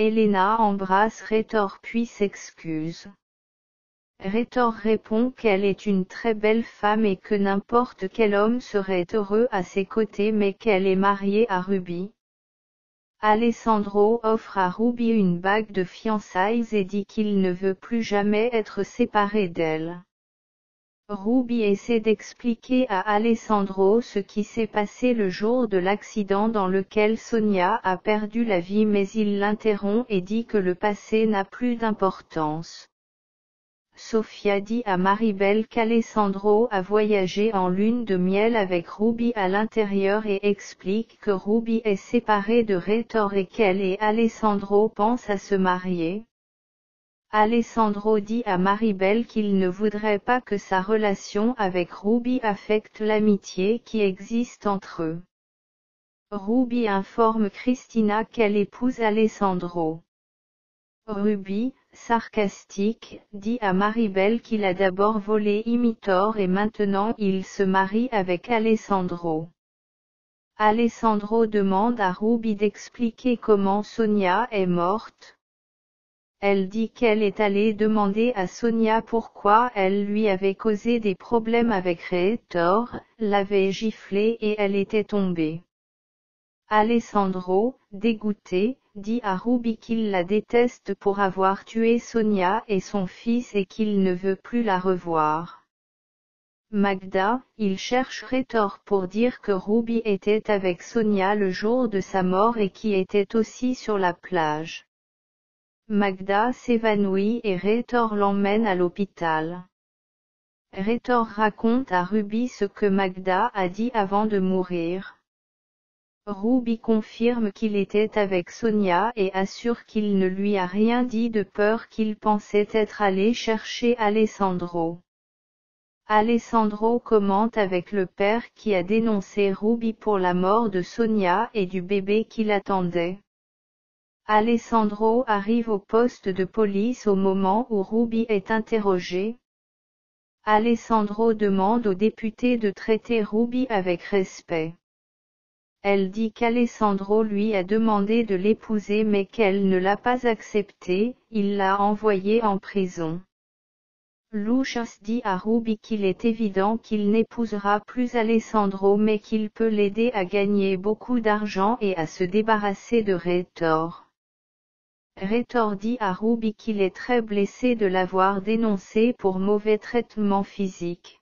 Elena embrasse Rétor puis s'excuse. Rétor répond qu'elle est une très belle femme et que n'importe quel homme serait heureux à ses côtés mais qu'elle est mariée à Ruby. Alessandro offre à Ruby une bague de fiançailles et dit qu'il ne veut plus jamais être séparé d'elle. Ruby essaie d'expliquer à Alessandro ce qui s'est passé le jour de l'accident dans lequel Sonia a perdu la vie mais il l'interrompt et dit que le passé n'a plus d'importance. Sofia dit à Maribel qu'Alessandro a voyagé en lune de miel avec Ruby à l'intérieur et explique que Ruby est séparée de Rétor et qu'elle et Alessandro pensent à se marier. Alessandro dit à Maribel qu'il ne voudrait pas que sa relation avec Ruby affecte l'amitié qui existe entre eux. Ruby informe Christina qu'elle épouse Alessandro. Ruby, sarcastique, dit à Maribel qu'il a d'abord volé Imitor et maintenant il se marie avec Alessandro. Alessandro demande à Ruby d'expliquer comment Sonia est morte, elle dit qu'elle est allée demander à Sonia pourquoi elle lui avait causé des problèmes avec Rétor, l'avait giflé et elle était tombée. Alessandro, dégoûté, dit à Ruby qu'il la déteste pour avoir tué Sonia et son fils et qu'il ne veut plus la revoir. Magda, il cherche Rétor pour dire que Ruby était avec Sonia le jour de sa mort et qui était aussi sur la plage. Magda s'évanouit et Rétor l'emmène à l'hôpital. Rétor raconte à Ruby ce que Magda a dit avant de mourir. Ruby confirme qu'il était avec Sonia et assure qu'il ne lui a rien dit de peur qu'il pensait être allé chercher Alessandro. Alessandro commente avec le père qui a dénoncé Ruby pour la mort de Sonia et du bébé qu'il attendait. Alessandro arrive au poste de police au moment où Ruby est interrogée. Alessandro demande au député de traiter Ruby avec respect. Elle dit qu'Alessandro lui a demandé de l'épouser mais qu'elle ne l'a pas accepté, il l'a envoyée en prison. Lucius dit à Ruby qu'il est évident qu'il n'épousera plus Alessandro mais qu'il peut l'aider à gagner beaucoup d'argent et à se débarrasser de Rétor. Rétor dit à Ruby qu'il est très blessé de l'avoir dénoncé pour mauvais traitement physique.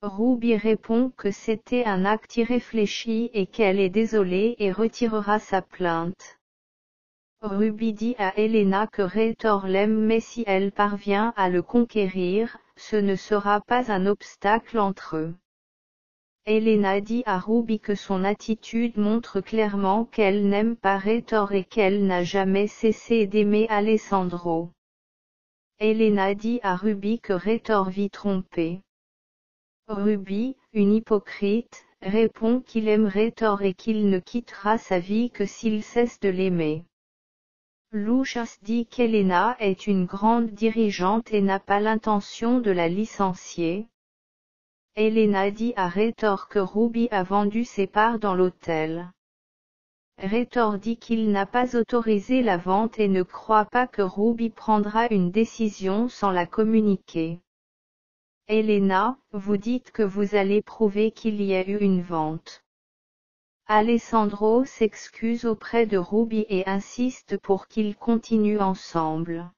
Ruby répond que c'était un acte irréfléchi et qu'elle est désolée et retirera sa plainte. Ruby dit à Elena que Rétor l'aime mais si elle parvient à le conquérir, ce ne sera pas un obstacle entre eux. Elena dit à Ruby que son attitude montre clairement qu'elle n'aime pas Rétor et qu'elle n'a jamais cessé d'aimer Alessandro. Elena dit à Ruby que Rétor vit trompé. Ruby, une hypocrite, répond qu'il aime Rétor et qu'il ne quittera sa vie que s'il cesse de l'aimer. Lucius dit qu'Elena est une grande dirigeante et n'a pas l'intention de la licencier. Elena dit à Rétor que Ruby a vendu ses parts dans l'hôtel. Rétor dit qu'il n'a pas autorisé la vente et ne croit pas que Ruby prendra une décision sans la communiquer. Elena, vous dites que vous allez prouver qu'il y a eu une vente. Alessandro s'excuse auprès de Ruby et insiste pour qu'ils continuent ensemble.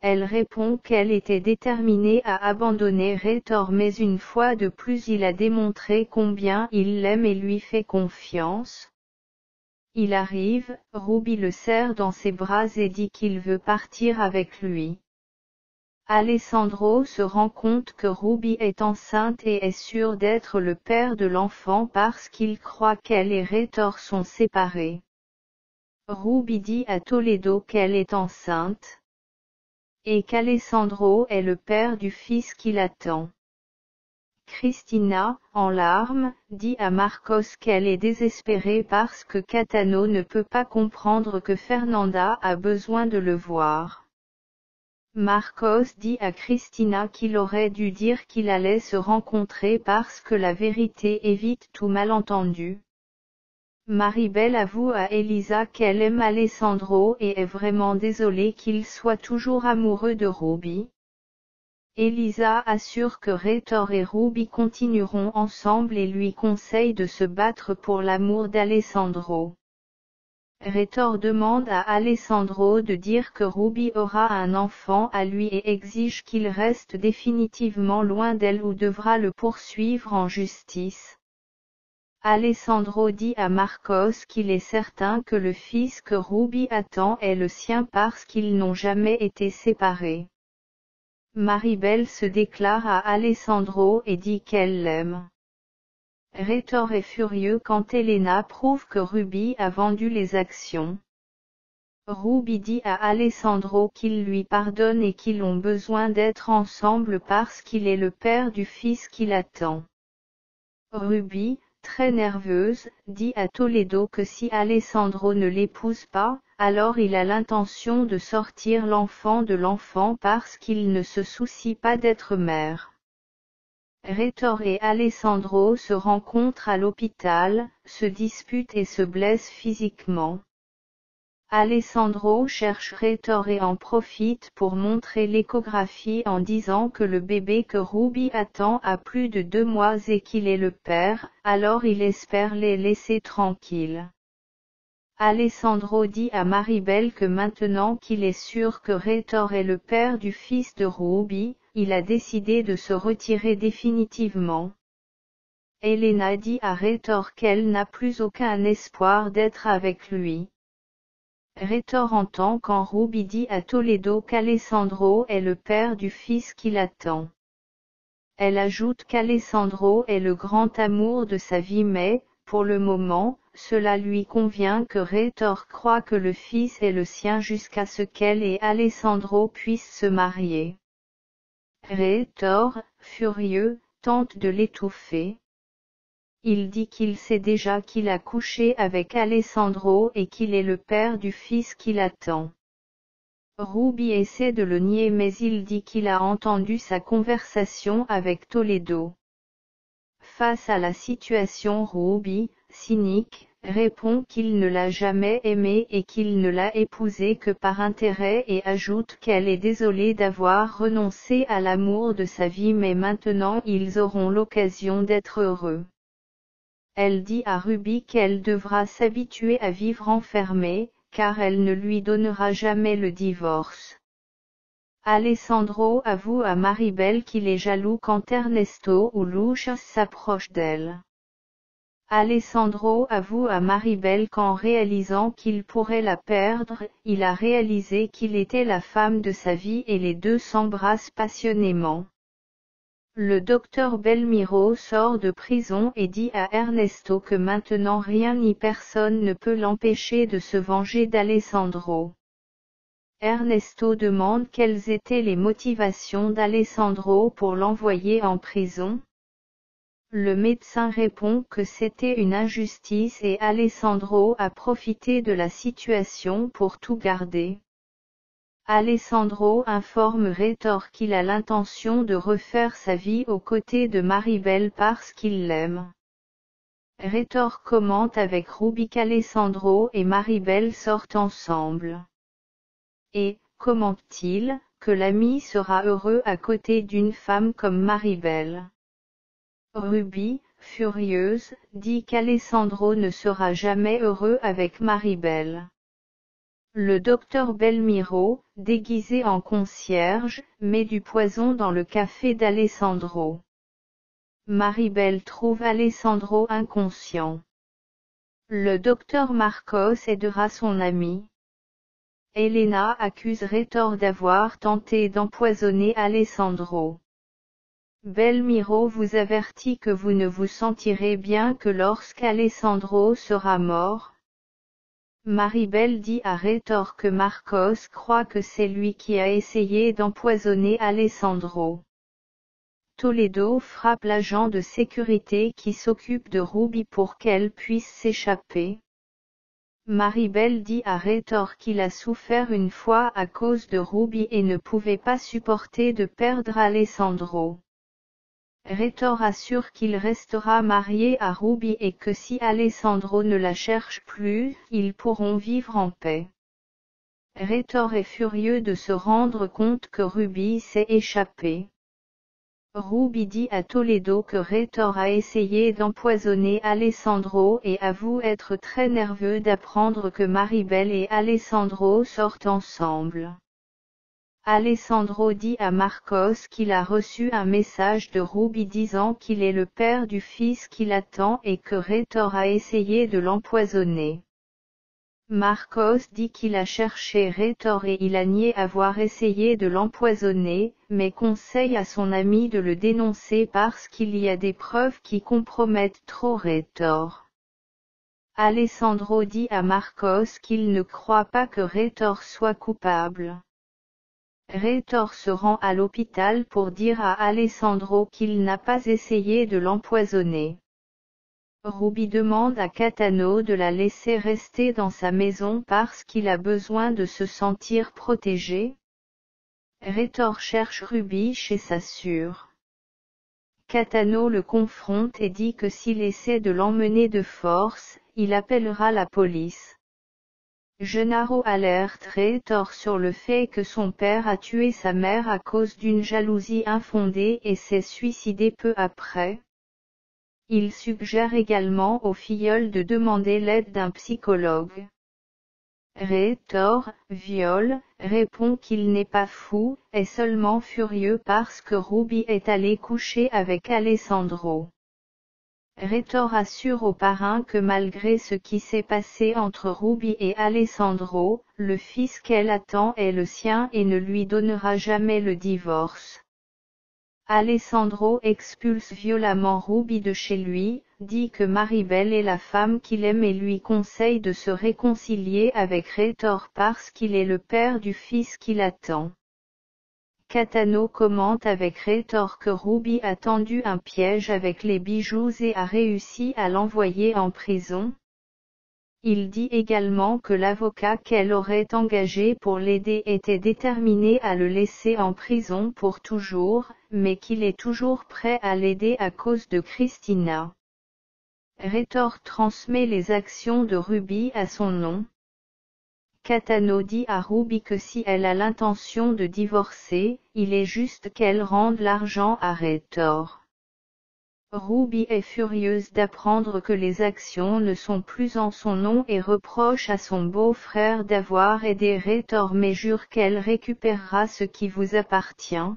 Elle répond qu'elle était déterminée à abandonner Rétor mais une fois de plus il a démontré combien il l'aime et lui fait confiance. Il arrive, Ruby le serre dans ses bras et dit qu'il veut partir avec lui. Alessandro se rend compte que Ruby est enceinte et est sûr d'être le père de l'enfant parce qu'il croit qu'elle et Rétor sont séparés. Ruby dit à Toledo qu'elle est enceinte et qu'Alessandro est le père du fils qu'il attend. Christina, en larmes, dit à Marcos qu'elle est désespérée parce que Catano ne peut pas comprendre que Fernanda a besoin de le voir. Marcos dit à Christina qu'il aurait dû dire qu'il allait se rencontrer parce que la vérité évite tout malentendu. Maribel avoue à Elisa qu'elle aime Alessandro et est vraiment désolée qu'il soit toujours amoureux de Ruby. Elisa assure que Rhétor et Ruby continueront ensemble et lui conseille de se battre pour l'amour d'Alessandro. Rhétor demande à Alessandro de dire que Ruby aura un enfant à lui et exige qu'il reste définitivement loin d'elle ou devra le poursuivre en justice. Alessandro dit à Marcos qu'il est certain que le fils que Ruby attend est le sien parce qu'ils n'ont jamais été séparés. Maribel se déclare à Alessandro et dit qu'elle l'aime. Rhétor est furieux quand Elena prouve que Ruby a vendu les actions. Ruby dit à Alessandro qu'il lui pardonne et qu'ils ont besoin d'être ensemble parce qu'il est le père du fils qu'il attend. Ruby, très nerveuse, dit à Toledo que si Alessandro ne l'épouse pas, alors il a l'intention de sortir l'enfant de l'enfant parce qu'il ne se soucie pas d'être mère. Rhétor et Alessandro se rencontrent à l'hôpital, se disputent et se blessent physiquement. Alessandro cherche Rhétor et en profite pour montrer l'échographie en disant que le bébé que Ruby attend a plus de deux mois et qu'il est le père, alors il espère les laisser tranquilles. Alessandro dit à Maribel que maintenant qu'il est sûr que Rhétor est le père du fils de Ruby, il a décidé de se retirer définitivement. Elena dit à Rhétor qu'elle n'a plus aucun espoir d'être avec lui. Rhétor entend quand Ruby dit à Toledo qu'Alessandro est le père du fils qu'il attend. Elle ajoute qu'Alessandro est le grand amour de sa vie mais, pour le moment, cela lui convient que Rhétor croit que le fils est le sien jusqu'à ce qu'elle et Alessandro puissent se marier. Rhétor, furieux, tente de l'étouffer. Il dit qu'il sait déjà qu'il a couché avec Alessandro et qu'il est le père du fils qu'il attend. Ruby essaie de le nier mais il dit qu'il a entendu sa conversation avec Toledo. Face à la situation Ruby, cynique, répond qu'il ne l'a jamais aimée et qu'il ne l'a épousée que par intérêt et ajoute qu'elle est désolée d'avoir renoncé à l'amour de sa vie mais maintenant ils auront l'occasion d'être heureux. Elle dit à Ruby qu'elle devra s'habituer à vivre enfermée, car elle ne lui donnera jamais le divorce. Alessandro avoue à Maribel qu'il est jaloux quand Ernesto ou Lucia s'approche d'elle. Alessandro avoue à Maribel qu'en réalisant qu'il pourrait la perdre, il a réalisé qu'il était la femme de sa vie et les deux s'embrassent passionnément. Le docteur Belmiro sort de prison et dit à Ernesto que maintenant rien ni personne ne peut l'empêcher de se venger d'Alessandro. Ernesto demande quelles étaient les motivations d'Alessandro pour l'envoyer en prison. Le médecin répond que c'était une injustice et Alessandro a profité de la situation pour tout garder. Alessandro informe Rhétor qu'il a l'intention de refaire sa vie aux côtés de Maribel parce qu'il l'aime. Rhétor commente avec Ruby qu'Alessandro et Maribel sortent ensemble. Et, commente-t-il, que l'ami sera heureux à côté d'une femme comme Maribel. Ruby, furieuse, dit qu'Alessandro ne sera jamais heureux avec Maribel. Le docteur Belmiro, déguisé en concierge, met du poison dans le café d'Alessandro. Maribel trouve Alessandro inconscient. Le docteur Marcos aidera son ami. Elena accuse Rhétor d'avoir tenté d'empoisonner Alessandro. Belmiro vous avertit que vous ne vous sentirez bien que lorsqu'Alessandro sera mort, Maribel dit à Rhétor que Marcos croit que c'est lui qui a essayé d'empoisonner Alessandro. Toledo frappe l'agent de sécurité qui s'occupe de Ruby pour qu'elle puisse s'échapper. Maribel dit à Rhétor qu'il a souffert une fois à cause de Ruby et ne pouvait pas supporter de perdre Alessandro. Rétor assure qu'il restera marié à Ruby et que si Alessandro ne la cherche plus, ils pourront vivre en paix. Rétor est furieux de se rendre compte que Ruby s'est échappée. Ruby dit à Toledo que Rétor a essayé d'empoisonner Alessandro et avoue être très nerveux d'apprendre que Maribel et Alessandro sortent ensemble. Alessandro dit à Marcos qu'il a reçu un message de Ruby disant qu'il est le père du fils qu'il attend et que Rétor a essayé de l'empoisonner. Marcos dit qu'il a cherché Rétor et il a nié avoir essayé de l'empoisonner, mais conseille à son ami de le dénoncer parce qu'il y a des preuves qui compromettent trop Rétor. Alessandro dit à Marcos qu'il ne croit pas que Rétor soit coupable. Rétor se rend à l'hôpital pour dire à Alessandro qu'il n'a pas essayé de l'empoisonner. Ruby demande à Catano de la laisser rester dans sa maison parce qu'il a besoin de se sentir protégé. Rétor cherche Ruby chez sa sœur. Catano le confronte et dit que s'il essaie de l'emmener de force, il appellera la police. Genaro alerte Rétor sur le fait que son père a tué sa mère à cause d'une jalousie infondée et s'est suicidé peu après. Il suggère également aux filleuls de demander l'aide d'un psychologue. Rétor, viol, répond qu'il n'est pas fou, est seulement furieux parce que Ruby est allé coucher avec Alessandro. Rétor assure au parrain que malgré ce qui s'est passé entre Ruby et Alessandro, le fils qu'elle attend est le sien et ne lui donnera jamais le divorce. Alessandro expulse violemment Ruby de chez lui, dit que Maribel est la femme qu'il aime et lui conseille de se réconcilier avec Rétor parce qu'il est le père du fils qu'il attend. Catano commente avec Rétor que Ruby a tendu un piège avec les bijoux et a réussi à l'envoyer en prison, il dit également que l'avocat qu'elle aurait engagé pour l'aider était déterminé à le laisser en prison pour toujours, mais qu'il est toujours prêt à l'aider à cause de Christina. Rétor transmet les actions de Ruby à son nom. Catano dit à Ruby que si elle a l'intention de divorcer, il est juste qu'elle rende l'argent à Rétor. Ruby est furieuse d'apprendre que les actions ne sont plus en son nom et reproche à son beau-frère d'avoir aidé Rétor mais jure qu'elle récupérera ce qui vous appartient.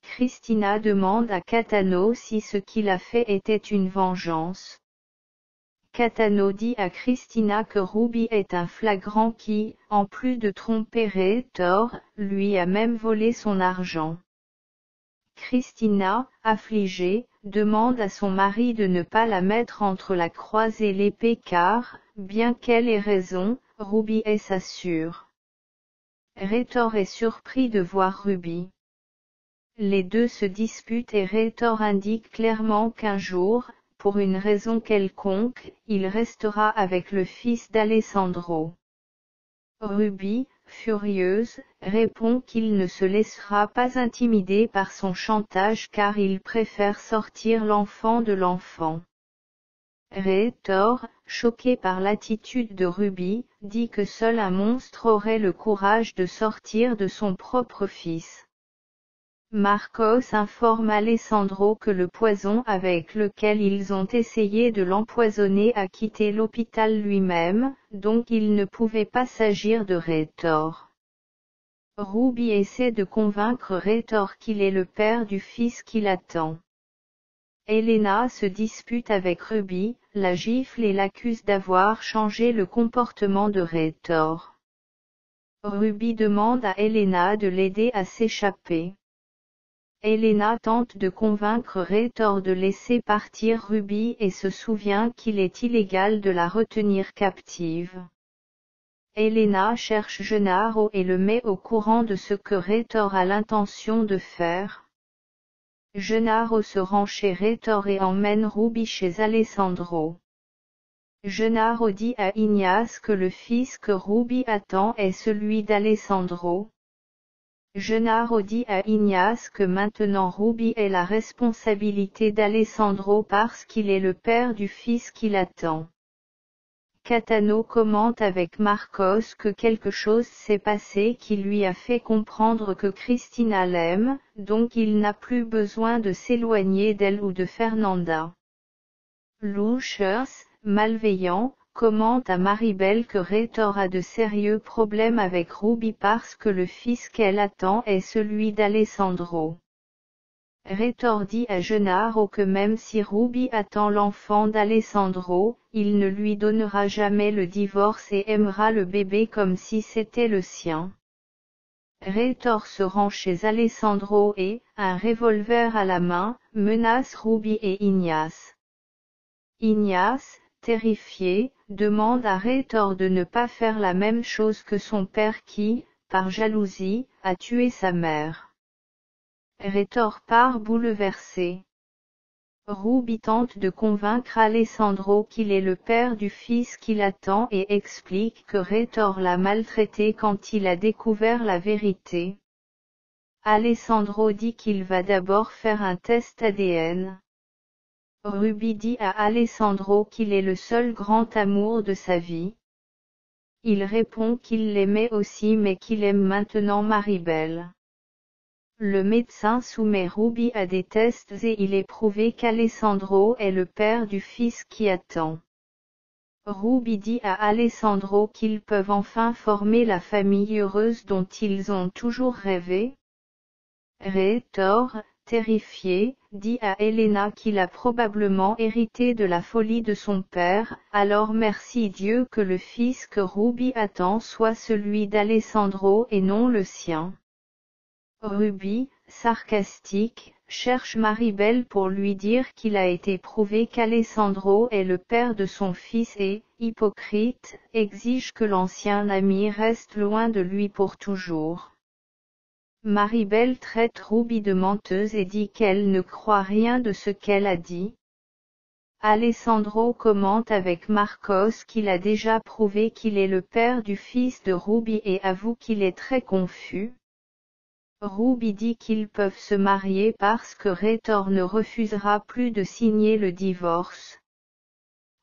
Christina demande à Catano si ce qu'il a fait était une vengeance. Catano dit à Christina que Ruby est un flagrant qui, en plus de tromper Rétor, lui a même volé son argent. Christina, affligée, demande à son mari de ne pas la mettre entre la croix et l'épée car, bien qu'elle ait raison, Ruby est sa sûre. Rétor est surpris de voir Ruby. Les deux se disputent et Rétor indique clairement qu'un jour, pour une raison quelconque, il restera avec le fils d'Alessandro. Ruby, furieuse, répond qu'il ne se laissera pas intimider par son chantage car il préfère sortir l'enfant de l'enfant. Rétor, choqué par l'attitude de Ruby, dit que seul un monstre aurait le courage de sortir de son propre fils. Marcos informe Alessandro que le poison avec lequel ils ont essayé de l'empoisonner a quitté l'hôpital lui-même, donc il ne pouvait pas s'agir de Rétor. Ruby essaie de convaincre Rétor qu'il est le père du fils qu'il attend. Elena se dispute avec Ruby, la gifle et l'accuse d'avoir changé le comportement de Rétor. Ruby demande à Elena de l'aider à s'échapper. Elena tente de convaincre Rétor de laisser partir Ruby et se souvient qu'il est illégal de la retenir captive. Elena cherche Gennaro et le met au courant de ce que Rétor a l'intention de faire. Gennaro se rend chez Rétor et emmène Ruby chez Alessandro. Gennaro dit à Ignace que le fils que Ruby attend est celui d'Alessandro. Gennaro dit à Ignace que maintenant Ruby est la responsabilité d'Alessandro parce qu'il est le père du fils qu'il attend. Catano commente avec Marcos que quelque chose s'est passé qui lui a fait comprendre que Christina l'aime, donc il n'a plus besoin de s'éloigner d'elle ou de Fernanda. Lucius, malveillant, commente à Maribel que Rétor a de sérieux problèmes avec Ruby parce que le fils qu'elle attend est celui d'Alessandro. Rétor dit à Genaro que même si Ruby attend l'enfant d'Alessandro, il ne lui donnera jamais le divorce et aimera le bébé comme si c'était le sien. Rétor se rend chez Alessandro et, un revolver à la main, menace Ruby et Ignace. Ignace, terrifié, demande à Rétor de ne pas faire la même chose que son père qui, par jalousie, a tué sa mère. Rétor part bouleversé. Ruby tente de convaincre Alessandro qu'il est le père du fils qu'il attend et explique que Rétor l'a maltraité quand il a découvert la vérité. Alessandro dit qu'il va d'abord faire un test ADN. Ruby dit à Alessandro qu'il est le seul grand amour de sa vie. Il répond qu'il l'aimait aussi mais qu'il aime maintenant Maribel. Le médecin soumet Ruby à des tests et il est prouvé qu'Alessandro est le père du fils qui attend. Ruby dit à Alessandro qu'ils peuvent enfin former la famille heureuse dont ils ont toujours rêvé. Rétor, terrifié, dit à Helena qu'il a probablement hérité de la folie de son père, alors merci Dieu que le fils que Ruby attend soit celui d'Alessandro et non le sien. Ruby, sarcastique, cherche Maribel pour lui dire qu'il a été prouvé qu'Alessandro est le père de son fils et, hypocrite, exige que l'ancien ami reste loin de lui pour toujours. Maribel traite Ruby de menteuse et dit qu'elle ne croit rien de ce qu'elle a dit. Alessandro commente avec Marcos qu'il a déjà prouvé qu'il est le père du fils de Ruby et avoue qu'il est très confus. Ruby dit qu'ils peuvent se marier parce que Rétor ne refusera plus de signer le divorce.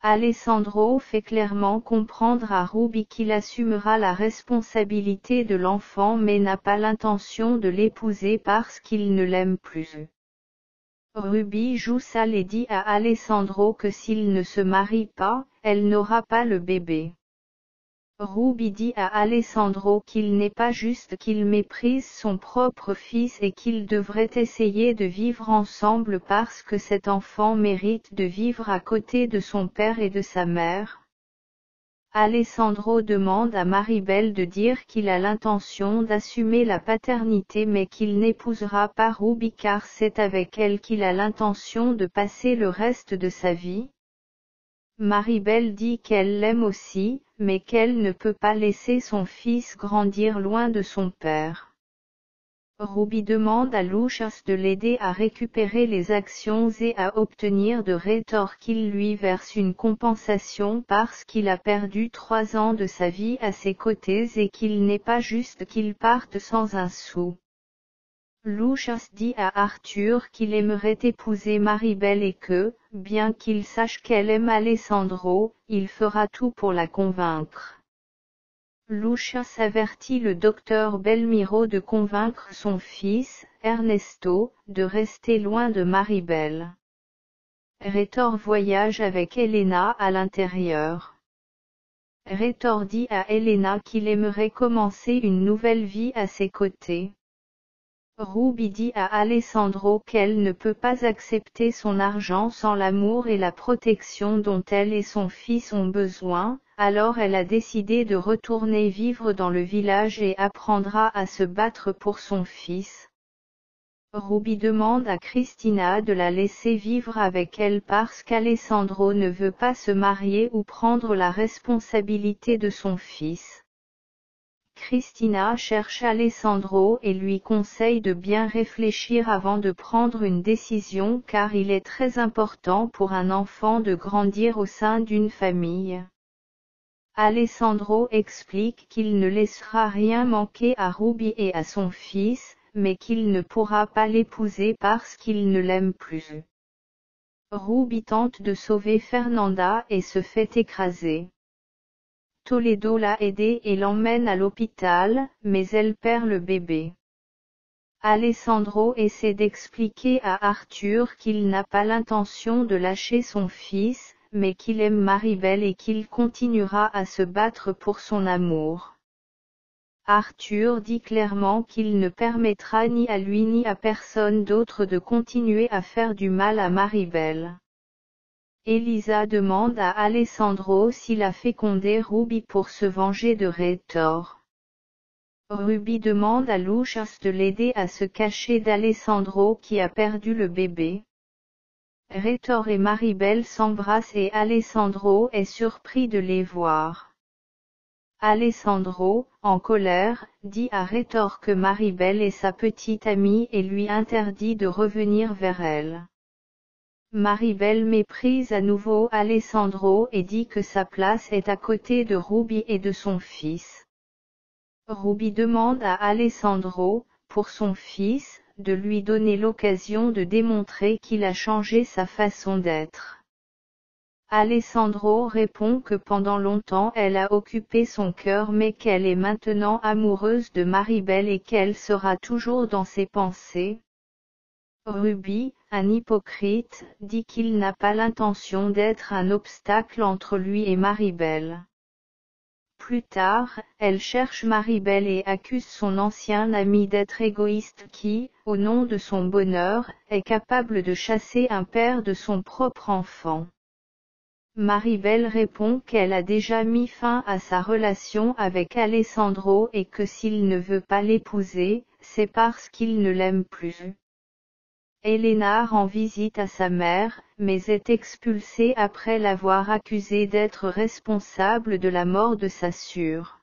Alessandro fait clairement comprendre à Ruby qu'il assumera la responsabilité de l'enfant mais n'a pas l'intention de l'épouser parce qu'il ne l'aime plus. Ruby joue sale et dit à Alessandro que s'il ne se marie pas, elle n'aura pas le bébé. Ruby dit à Alessandro qu'il n'est pas juste qu'il méprise son propre fils et qu'il devrait essayer de vivre ensemble parce que cet enfant mérite de vivre à côté de son père et de sa mère. Alessandro demande à Maribel de dire qu'il a l'intention d'assumer la paternité mais qu'il n'épousera pas Ruby car c'est avec elle qu'il a l'intention de passer le reste de sa vie. Maribel dit qu'elle l'aime aussi, mais qu'elle ne peut pas laisser son fils grandir loin de son père. Ruby demande à Lucius de l'aider à récupérer les actions et à obtenir de Rétor qu'il lui verse une compensation parce qu'il a perdu trois ans de sa vie à ses côtés et qu'il n'est pas juste qu'il parte sans un sou. Lucius dit à Arthur qu'il aimerait épouser Maribel et que, bien qu'il sache qu'elle aime Alessandro, il fera tout pour la convaincre. Lucius avertit le docteur Belmiro de convaincre son fils, Ernesto, de rester loin de Maribel. Rétor voyage avec Elena à l'intérieur. Rétor dit à Elena qu'il aimerait commencer une nouvelle vie à ses côtés. Ruby dit à Alessandro qu'elle ne peut pas accepter son argent sans l'amour et la protection dont elle et son fils ont besoin, alors elle a décidé de retourner vivre dans le village et apprendra à se battre pour son fils. Ruby demande à Christina de la laisser vivre avec elle parce qu'Alessandro ne veut pas se marier ou prendre la responsabilité de son fils. Christina cherche Alessandro et lui conseille de bien réfléchir avant de prendre une décision car il est très important pour un enfant de grandir au sein d'une famille. Alessandro explique qu'il ne laissera rien manquer à Ruby et à son fils, mais qu'il ne pourra pas l'épouser parce qu'il ne l'aime plus. Ruby tente de sauver Fernanda et se fait écraser. Toledo l'a aidée et l'emmène à l'hôpital, mais elle perd le bébé. Alessandro essaie d'expliquer à Arthur qu'il n'a pas l'intention de lâcher son fils, mais qu'il aime Maribel et qu'il continuera à se battre pour son amour. Arthur dit clairement qu'il ne permettra ni à lui ni à personne d'autre de continuer à faire du mal à Maribel. Elisa demande à Alessandro s'il a fécondé Ruby pour se venger de Rétor. Ruby demande à Lucius de l'aider à se cacher d'Alessandro qui a perdu le bébé. Rétor et Maribel s'embrassent et Alessandro est surpris de les voir. Alessandro, en colère, dit à Rétor que Maribel est sa petite amie et lui interdit de revenir vers elle. Maribel méprise à nouveau Alessandro et dit que sa place est à côté de Ruby et de son fils. Ruby demande à Alessandro, pour son fils, de lui donner l'occasion de démontrer qu'il a changé sa façon d'être. Alessandro répond que pendant longtemps elle a occupé son cœur mais qu'elle est maintenant amoureuse de Maribel et qu'elle sera toujours dans ses pensées. Ruby, un hypocrite, dit qu'il n'a pas l'intention d'être un obstacle entre lui et Maribel. Plus tard, elle cherche Maribel et accuse son ancien ami d'être égoïste qui, au nom de son bonheur, est capable de chasser un père de son propre enfant. Maribel répond qu'elle a déjà mis fin à sa relation avec Alessandro et que s'il ne veut pas l'épouser, c'est parce qu'il ne l'aime plus. Elena rend visite à sa mère, mais est expulsée après l'avoir accusée d'être responsable de la mort de sa sœur.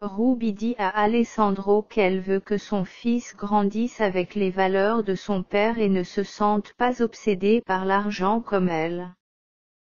Ruby dit à Alessandro qu'elle veut que son fils grandisse avec les valeurs de son père et ne se sente pas obsédé par l'argent comme elle.